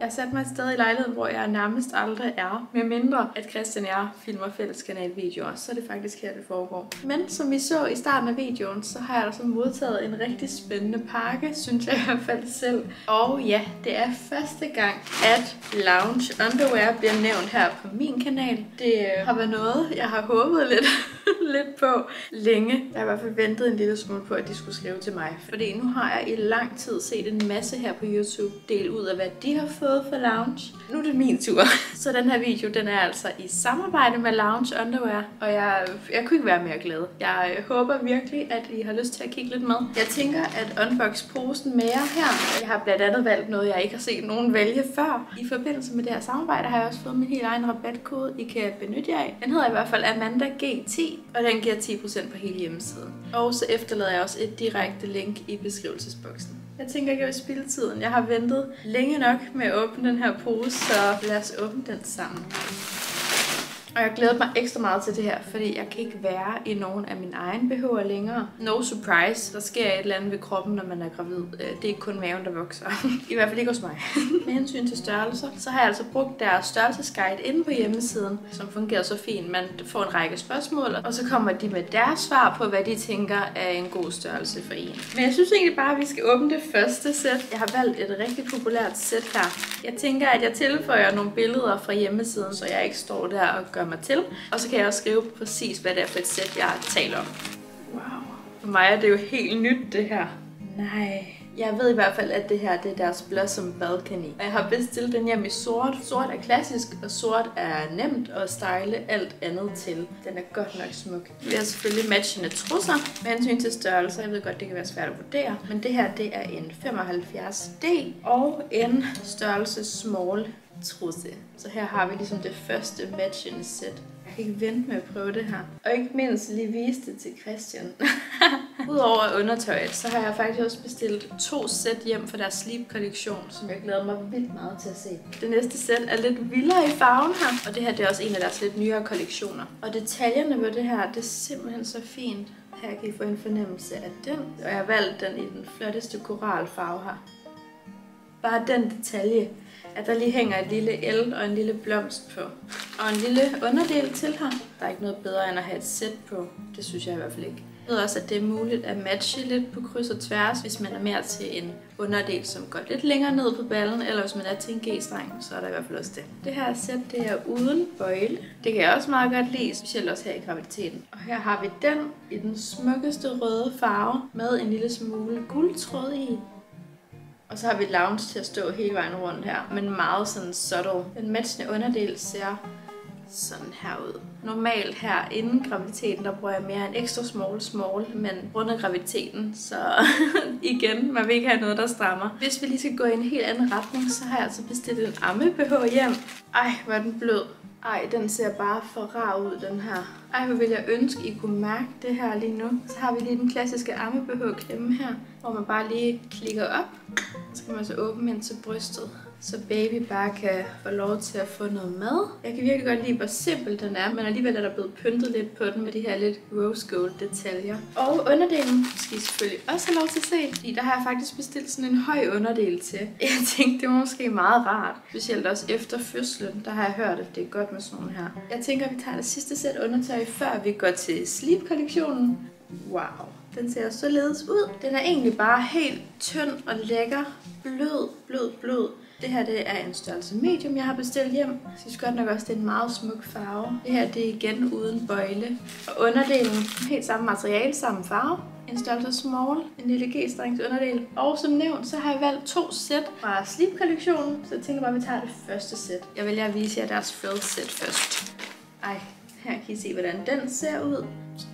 Jeg satte mig et sted i lejligheden, hvor jeg nærmest aldrig er. Med mindre, at Christian og jeg filmer fælleskanalvideoer, så er det faktisk her, det foregår. Men som vi så i starten af videoen, så har jeg altså modtaget en rigtig spændende pakke, synes jeg i hvert fald selv. Og ja, det er første gang, at Lounge Underwear bliver nævnt her på min kanal. Det øh, har været noget, jeg har håbet lidt lidt på længe. Jeg har i hvert fald ventet en lille smule på, at de skulle skrive til mig. Fordi nu har jeg i lang tid set en masse her på YouTube dele ud af, hvad de har fået for Lounge. Nu er det min tur. Så den her video, den er altså i samarbejde med Lounge Underwear. Og jeg, jeg kunne ikke være mere glad. Jeg øh, håber virkelig, at I har lyst til at kigge lidt med. Jeg tænker at unbox posen med jer her. Jeg har blandt andet valgt noget, jeg ikke har set nogen vælge før. I forbindelse med det her samarbejde har jeg også fået min helt egen rabatkode, I kan benytte jer af. Den hedder i hvert fald Amanda G10, og den giver 10% på hele hjemmesiden. Og så efterlader jeg også et direkte link i beskrivelsesboksen. Jeg tænker ikke, at jeg vil spille tiden. Jeg har ventet længe nok med at åbne den her pose, så lad os åbne den sammen. Og jeg glæder mig ekstra meget til det her, fordi jeg kan ikke være i nogen af mine egne BH'er længere. No surprise, der sker et eller andet ved kroppen, når man er gravid. Øh, det er ikke kun maven, der vokser. I hvert fald ikke hos mig. Med hensyn til størrelser, så har jeg altså brugt deres størrelsesguide inde på hjemmesiden, som fungerer så fint. Man får en række spørgsmål, og så kommer de med deres svar på, hvad de tænker er en god størrelse for en. Men jeg synes egentlig bare, at vi skal åbne det første sæt. Jeg har valgt et rigtig populært sæt her. Jeg tænker, at jeg tilføjer nogle billeder fra hjemmesiden, så jeg ikke står der og gør mig til. Og så kan jeg også skrive præcis, hvad det er for et sæt, jeg taler om. Wow. For mig er det jo helt nyt, det her. Nej. Jeg ved i hvert fald, at det her det er deres Blossom Balcony. Og jeg har bestilt den hjem i sort. Sort er klassisk, og sort er nemt at style alt andet til. Den er godt nok smuk. Vi har selvfølgelig matchende trusser med hensyn til størrelse. Jeg ved godt, det kan være svært at vurdere. Men det her, det er en 75D og en størrelse small trusse. Så her har vi ligesom det første matchende sæt. Jeg kan ikke vente med at prøve det her. Og ikke mindst lige vise det til Christian. Udover undertøjet, så har jeg faktisk også bestilt to sæt hjem for deres sleep-kollektion, som jeg glæder mig vildt meget til at se. Det næste sæt er lidt vildere i farven her, og det her det er også en af deres lidt nyere kollektioner. Og detaljerne på det her, det er simpelthen så fint. Her kan I få en fornemmelse af den, og jeg har valgt den i den flotteste koralfarve her. Bare den detalje at der lige hænger et lille el og en lille blomst på. Og en lille underdel til her. Der er ikke noget bedre end at have et sæt på. Det synes jeg i hvert fald ikke. Jeg ved også, at det er muligt at matche lidt på kryds og tværs, hvis man er mere til en underdel, som går lidt længere ned på ballen, eller hvis man er til en G-streng, så er der i hvert fald også det. Det her sæt, det er uden bøjle. Det kan jeg også meget godt lide, specielt også her i graviditeten. Og her har vi den i den smukkeste røde farve, med en lille smule guldtråd i. Og så har vi lounge til at stå hele vejen rundt her, men meget sådan subtle. Den matchende underdel ser sådan her ud. Normalt her inden graviditeten, der bruger jeg mere en ekstra small small, men rundt graviditeten, så igen, man vil ikke have noget, der strammer. Hvis vi lige skal gå i en helt anden retning, så har jeg altså bestilt en amme BH hjem. Ej, hvor er den blød. Ej, den ser bare for rar ud, den her. Ej, hvor vil jeg ønske, I kunne mærke det her lige nu. Så har vi lige den klassiske arme klemme her, hvor man bare lige klikker op. Så kan man så åbne ind til brystet så baby bare kan få lov til at få noget mad. Jeg kan virkelig godt lide, hvor simpel den er, men alligevel er der blevet pyntet lidt på den med de her lidt rose gold detaljer. Og underdelen skal I selvfølgelig også have lov til at se, fordi der har jeg faktisk bestilt sådan en høj underdel til. Jeg tænkte, det var måske meget rart, specielt også efter fødslen. Der har jeg hørt, at det er godt med sådan nogle her. Jeg tænker, at vi tager det sidste sæt undertøj, før vi går til sleep-kollektionen. Wow. Den ser således ud. Den er egentlig bare helt tynd og lækker. Blød, blød, blød. Det her det er en størrelse medium, jeg har bestilt hjem. Jeg synes godt nok også, det er en meget smuk farve. Det her det er igen uden bøjle. Og underdelen, helt samme materiale, samme farve. En størrelse small, en lille G-strengs underdel. Og som nævnt, så har jeg valgt to sæt fra Sleep-kollektionen. Så jeg tænker bare, at vi tager det første sæt. Jeg vælger at vise jer deres frill sæt først. Ej, her kan I se, hvordan den ser ud.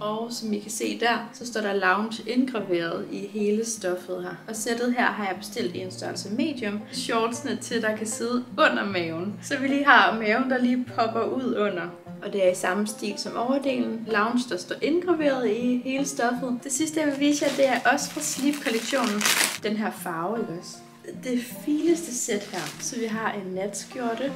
Og som I kan se der, så står der lounge indgraveret i hele stoffet her. Og sættet her har jeg bestilt i en størrelse medium. Shortsene til, der kan sidde under maven. Så vi lige har maven, der lige popper ud under. Og det er i samme stil som overdelen. Lounge, der står indgraveret i hele stoffet. Det sidste, jeg vil vise jer, det er også fra Sleep-kollektionen. Den her farve, ikke også? det fineste sæt her. Så vi har en natskjorte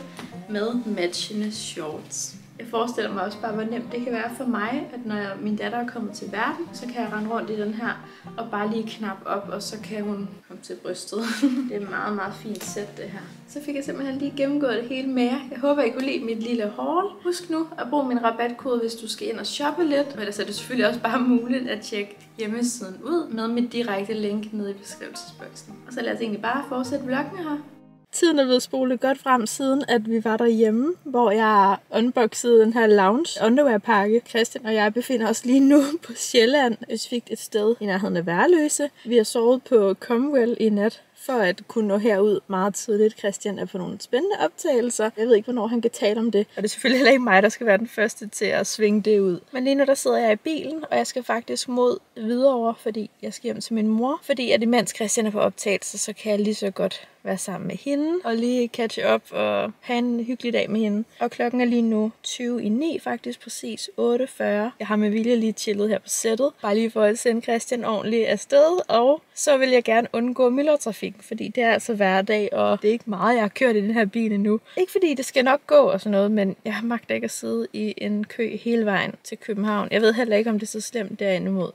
med matchende shorts. Jeg forestiller mig også bare, hvor nemt det kan være for mig, at når jeg, min datter er kommet til verden, så kan jeg rende rundt i den her og bare lige knappe op, og så kan hun komme til brystet. det er et meget, meget fint sæt, det her. Så fik jeg simpelthen lige gennemgået det hele med jer. Jeg håber, I kunne lide mit lille haul. Husk nu at bruge min rabatkode, hvis du skal ind og shoppe lidt. Men ellers er det selvfølgelig også bare muligt at tjekke hjemmesiden ud med mit direkte link nede i beskrivelsesboksen. Og så lad os egentlig bare fortsætte vloggen her. Tiden er blevet spolet godt frem siden, at vi var derhjemme, hvor jeg unboxede den her lounge underwear-pakke. Christian og jeg befinder os lige nu på Sjælland, specifikt et sted i nærheden af Værløse. Vi har sovet på Comwell i nat, for at kunne nå herud meget tidligt. Christian er på nogle spændende optagelser. Jeg ved ikke, hvornår han kan tale om det. Og det er selvfølgelig heller ikke mig, der skal være den første til at svinge det ud. Men lige nu der sidder jeg i bilen, og jeg skal faktisk mod videre, fordi jeg skal hjem til min mor. Fordi at imens Christian er på optagelser, så kan jeg lige så godt være sammen med hende, og lige catch up og have en hyggelig dag med hende. Og klokken er lige nu 20 i 9, faktisk præcis 8.40. Jeg har med vilje lige chillet her på sættet, bare lige for at sende Christian ordentligt afsted, og så vil jeg gerne undgå myldretrafikken, fordi det er altså hverdag, og det er ikke meget, jeg har kørt i den her bil endnu. Ikke fordi det skal nok gå og sådan noget, men jeg magter ikke at sidde i en kø hele vejen til København. Jeg ved heller ikke, om det er så slemt derinde mod.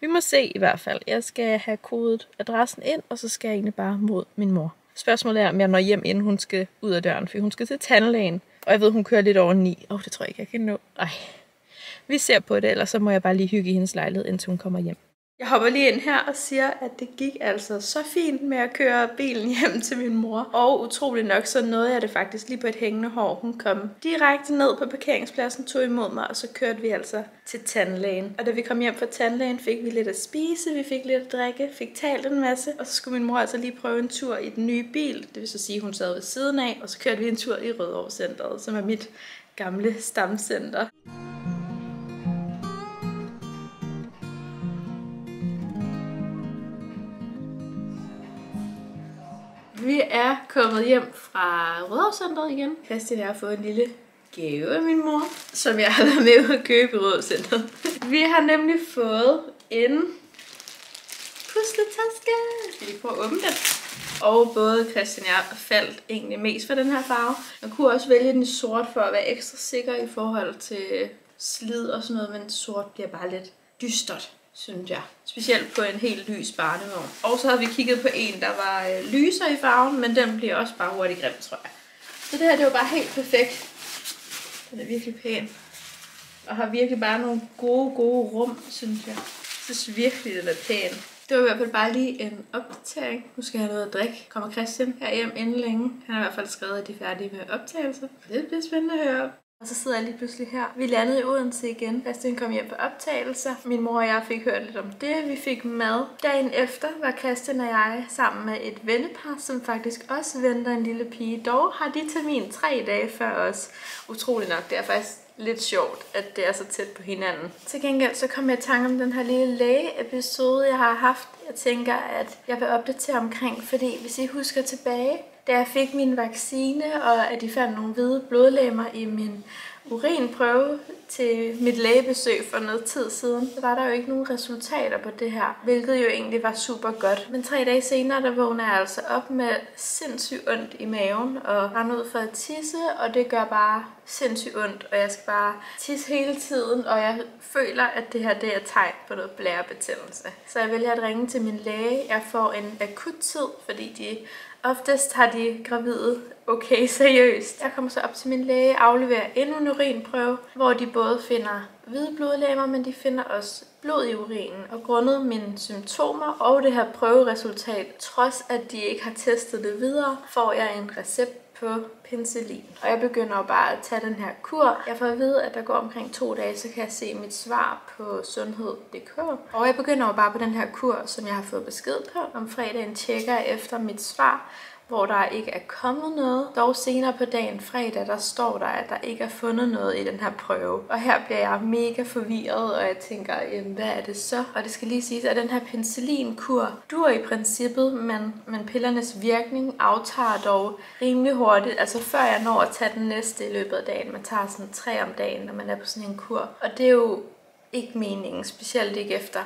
Vi må se i hvert fald. Jeg skal have kodet adressen ind, og så skal jeg egentlig bare mod min mor. Spørgsmålet er, om jeg når hjem, inden hun skal ud af døren, for hun skal til tandlægen. Og jeg ved, hun kører lidt over 9. Åh, oh, det tror jeg ikke, jeg kan nå. Ej. Vi ser på det, ellers så må jeg bare lige hygge i hendes lejlighed, indtil hun kommer hjem. Jeg hopper lige ind her og siger, at det gik altså så fint med at køre bilen hjem til min mor. Og utrolig nok, så nåede jeg det faktisk lige på et hængende hår. Hun kom direkte ned på parkeringspladsen, tog imod mig, og så kørte vi altså til tandlægen. Og da vi kom hjem fra tandlægen, fik vi lidt at spise, vi fik lidt at drikke, fik talt en masse. Og så skulle min mor altså lige prøve en tur i den nye bil. Det vil så sige, at hun sad ved siden af, og så kørte vi en tur i Rødovre Centeret, som er mit gamle stamcenter. Vi er kommet hjem fra Rødovrecenteret igen. Christian har fået en lille gave af min mor, som jeg har været med at købe i Rødovrecenteret. Vi har nemlig fået en pusletaske. Skal vi prøve at åbne den? Og både Christian og jeg faldt egentlig mest for den her farve. Man kunne også vælge den sort for at være ekstra sikker i forhold til slid og sådan noget, men sort bliver bare lidt dystert synes jeg. Specielt på en helt lys barnevogn. Og så havde vi kigget på en, der var øh, lyser i farven, men den bliver også bare hurtigt grim, tror jeg. Så det her, det var bare helt perfekt. Den er virkelig pæn. Og har virkelig bare nogle gode, gode rum, synes jeg. Jeg synes virkelig, den er pæn. Det var i hvert fald bare lige en opdatering. Nu skal jeg have noget at drikke. Kommer Christian her hjem inden længe. Han har i hvert fald skrevet, at de er færdige med optagelser. Det bliver spændende at høre. Og så sidder jeg lige pludselig her. Vi landede i Odense igen. Christian kom hjem på optagelser. Min mor og jeg fik hørt lidt om det. Vi fik mad. Dagen efter var Christian og jeg sammen med et vennepar, som faktisk også venter en lille pige. Dog har de termin tre dage før os. Utrolig nok. Det er faktisk lidt sjovt, at det er så tæt på hinanden. Til gengæld så kom jeg i tanke om den her lille lægeepisode, jeg har haft. Jeg tænker, at jeg vil opdatere omkring, fordi hvis I husker tilbage, da jeg fik min vaccine, og at de fandt nogle hvide blodlemmer i min urinprøve til mit lægebesøg for noget tid siden, så var der jo ikke nogen resultater på det her, hvilket jo egentlig var super godt. Men tre dage senere, der vågner jeg altså op med sindssygt ondt i maven og render ud for at tisse, og det gør bare sindssygt ondt, og jeg skal bare tisse hele tiden, og jeg føler, at det her det er tegn på noget blærebetændelse. Så jeg vælger at ringe til min læge. Jeg får en akut tid, fordi de Oftest har de gravide okay seriøst. Jeg kommer så op til min læge, afleverer endnu en urinprøve, hvor de både finder hvide blodlegemer, men de finder også blod i urinen. Og grundet mine symptomer og det her prøveresultat, trods at de ikke har testet det videre, får jeg en recept på penicillin. Og jeg begynder jo bare at tage den her kur. Jeg får at vide, at der går omkring to dage, så kan jeg se mit svar på sundhed.dk. Og jeg begynder jo bare på den her kur, som jeg har fået besked på. Om fredagen tjekker jeg efter mit svar, hvor der ikke er kommet noget. Dog senere på dagen fredag, der står der, at der ikke er fundet noget i den her prøve. Og her bliver jeg mega forvirret, og jeg tænker, jamen, hvad er det så? Og det skal lige siges, at den her penicillinkur dur i princippet, men, men pillernes virkning aftager dog rimelig hurtigt. Altså før jeg når at tage den næste i løbet af dagen. Man tager sådan tre om dagen, når man er på sådan en kur. Og det er jo ikke meningen, specielt ikke efter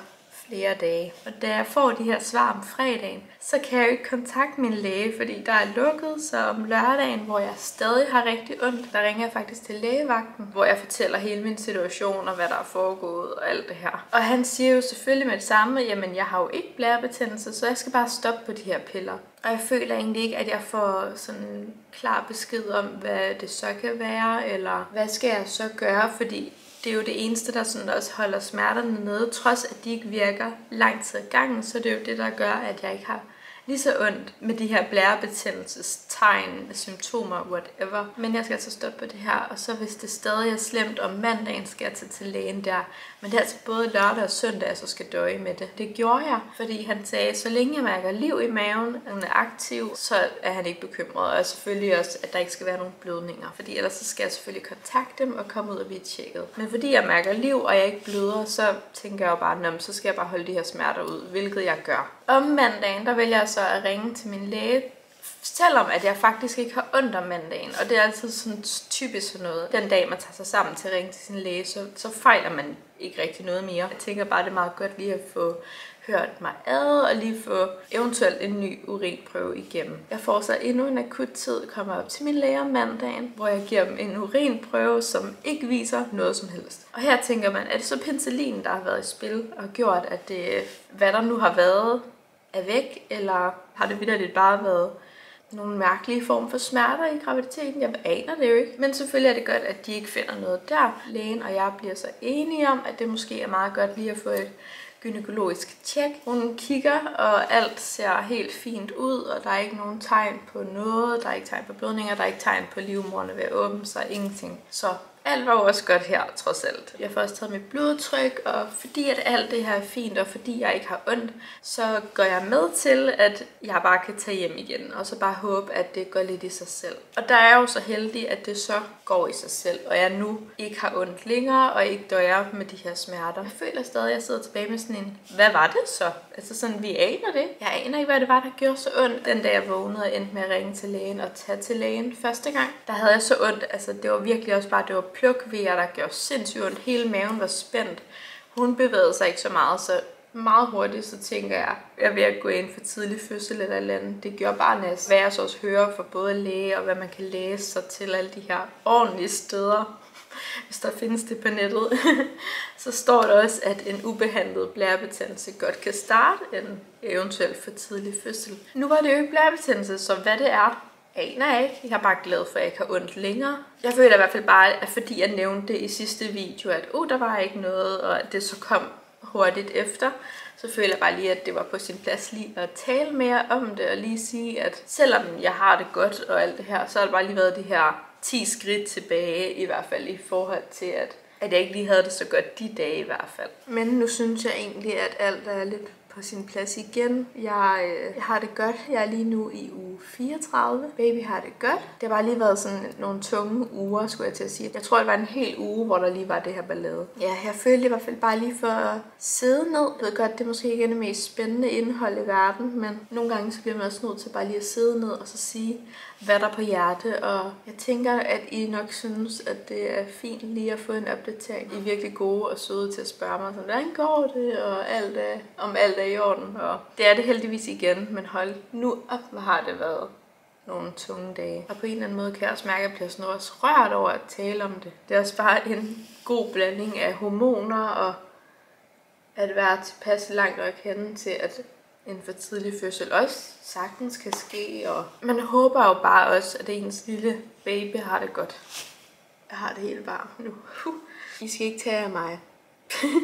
flere dage. Og da jeg får de her svar om fredagen, så kan jeg jo ikke kontakte min læge, fordi der er lukket, så om lørdagen, hvor jeg stadig har rigtig ondt, der ringer jeg faktisk til lægevagten, hvor jeg fortæller hele min situation og hvad der er foregået og alt det her. Og han siger jo selvfølgelig med det samme, jamen jeg har jo ikke blærebetændelse, så jeg skal bare stoppe på de her piller. Og jeg føler egentlig ikke, at jeg får sådan klar besked om, hvad det så kan være, eller hvad skal jeg så gøre, fordi det er jo det eneste, der sådan også holder smerterne nede. Trods at de ikke virker lang tid ad gangen, så det er jo det, der gør, at jeg ikke har lige så ondt med de her blærebetændelsestegn, symptomer, whatever. Men jeg skal altså stoppe på det her, og så hvis det stadig er slemt om mandagen, skal jeg tage til lægen der. Men det er altså både lørdag og søndag, jeg så skal døje med det. Det gjorde jeg, fordi han sagde, så længe jeg mærker liv i maven, og han er aktiv, så er han ikke bekymret. Og selvfølgelig også, at der ikke skal være nogen blødninger. Fordi ellers så skal jeg selvfølgelig kontakte dem og komme ud og blive tjekket. Men fordi jeg mærker liv, og jeg ikke bløder, så tænker jeg jo bare, så skal jeg bare holde de her smerter ud, hvilket jeg gør. Om mandagen, der vælger jeg så at ringe til min læge, selvom at jeg faktisk ikke har ondt om mandagen, og det er altid sådan typisk sådan noget. Den dag, man tager sig sammen til at ringe til sin læge, så, så fejler man ikke rigtig noget mere. Jeg tænker bare, det er meget godt lige at få hørt mig ad og lige få eventuelt en ny urinprøve igennem. Jeg får så endnu en akut tid, kommer op til min læge om mandagen, hvor jeg giver dem en urinprøve, som ikke viser noget som helst. Og her tænker man, er det så penicillin, der har været i spil og gjort, at det, hvad der nu har været, er væk, eller har det vidderligt bare været nogle mærkelige form for smerter i graviditeten. Jeg aner det jo ikke. Men selvfølgelig er det godt, at de ikke finder noget der. Lægen og jeg bliver så enige om, at det måske er meget godt lige at få et gynækologisk tjek. Hun kigger, og alt ser helt fint ud, og der er ikke nogen tegn på noget. Der er ikke tegn på blødninger, der er ikke tegn på livmorene ved at åbne sig, ingenting. Så alt var jo også godt her, trods alt. Jeg får også taget mit blodtryk, og fordi at alt det her er fint, og fordi jeg ikke har ondt, så går jeg med til, at jeg bare kan tage hjem igen, og så bare håbe, at det går lidt i sig selv. Og der er jo så heldig, at det så går i sig selv, og jeg nu ikke har ondt længere, og ikke døjer med de her smerter. Jeg føler stadig, at jeg sidder tilbage med sådan en, hvad var det så? Altså sådan, vi aner det. Jeg aner ikke, hvad det var, der gjorde så ondt. Den dag jeg vågnede og endte med at ringe til lægen og tage til lægen første gang, der havde jeg så ondt. Altså det var virkelig også bare, det var plukvejer, der gjorde sindssygt ondt. Hele maven var spændt. Hun bevægede sig ikke så meget, så meget hurtigt, så tænker jeg, jeg er ved at gå ind for tidlig fødsel eller eller andet. Det gjorde bare næst. Hvad jeg så også hører fra både læge og hvad man kan læse sig til alle de her ordentlige steder, hvis der findes det på nettet, så står der også, at en ubehandlet blærebetændelse godt kan starte en eventuelt for tidlig fødsel. Nu var det jo ikke blærebetændelse, så hvad det er, aner jeg ikke. Jeg er bare glad for, at jeg ikke har ondt længere. Jeg føler i hvert fald bare, at fordi jeg nævnte det i sidste video, at oh, der var ikke noget, og at det så kom hurtigt efter, så føler jeg bare lige, at det var på sin plads lige at tale mere om det, og lige sige, at selvom jeg har det godt og alt det her, så har det bare lige været det her 10 skridt tilbage, i hvert fald i forhold til, at, at jeg ikke lige havde det så godt de dage i hvert fald. Men nu synes jeg egentlig, at alt er lidt på sin plads igen. Jeg, øh, jeg har det godt. Jeg er lige nu i uge 34. Baby har det godt. Det har bare lige været sådan nogle tunge uger, skulle jeg til at sige. Jeg tror, det var en hel uge, hvor der lige var det her ballade. Ja, jeg følte i hvert fald bare lige for at sidde ned. Jeg ved godt, det er måske ikke det mest spændende indhold i verden, men nogle gange så bliver man også nødt til bare lige at sidde ned og så sige, hvad der er på hjerte. Og jeg tænker, at I nok synes, at det er fint lige at få en opdatering. I er virkelig gode og søde til at spørge mig, sådan, hvordan går det, og alt er, om alt er i orden. Og det er det heldigvis igen, men hold nu op, hvor har det været nogle tunge dage. Og på en eller anden måde kan jeg også mærke, at jeg bliver sådan også rørt over at tale om det. Det er også bare en god blanding af hormoner og at være tilpas langt og kende til, at en for tidlig fødsel også sagtens kan ske. Og man håber jo bare også, at ens lille baby har det godt. Jeg har det helt varmt nu. I skal ikke tage af mig.